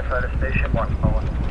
Firefighter Station 1, Poland.